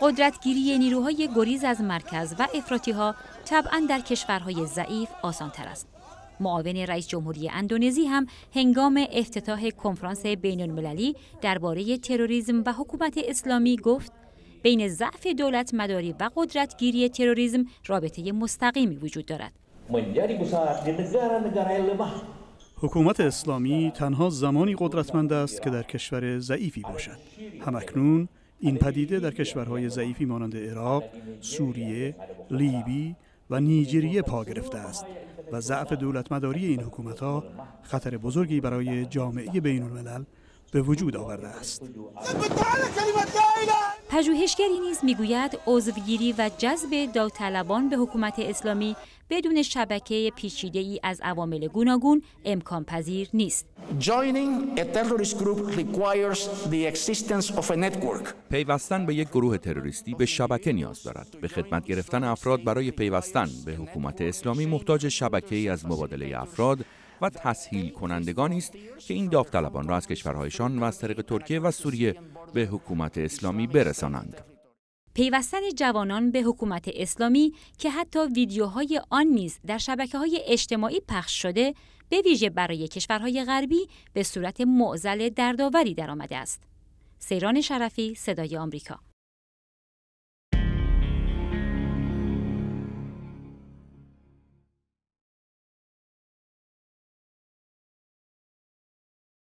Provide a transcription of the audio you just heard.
قدرتگیری نیروهای گریز از مرکز و افراطی ها طبعا در کشورهای ضعیف آسان تر است. معاون رئیس جمهوری اندونزی هم هنگام افتتاح کنفرانس بین المللی درباره تروریسم و حکومت اسلامی گفت بین ضعف دولت مداری و قدرتگیری تروریسم رابطه مستقیمی وجود دارد. حکومت اسلامی تنها زمانی قدرتمند است که در کشور ضعیفی باشد. همکنون این پدیده در کشورهای ضعیفی مانند عراق، سوریه، لیبی و نیجریه پا گرفته است و ضعف دولت مداری این حکومت ها خطر بزرگی برای جامعه بین الملل به وجود آورده است. پژوهشگری نیز می‌گوید عضوگیری و جذب داوطلبان به حکومت اسلامی بدون شبکه پیچیده ای از عوامل گوناگون امکان پذیر نیست. پیوستن به یک گروه تروریستی به شبکه نیاز دارد. به خدمت گرفتن افراد برای پیوستن به حکومت اسلامی محتاج شبکه ای از مبادله افراد و تسهیل کنندگانی است که این داوطلبان را از کشورهایشان و از طریق ترکیه و سوریه به حکومت اسلامی برسانند. پیوستن جوانان به حکومت اسلامی که حتی ویدیوهای آن نیز در شبکه های اجتماعی پخش شده به ویژه برای کشورهای غربی به صورت معزل دردآوری درآمده است. سیران شرفی صدای آمریکا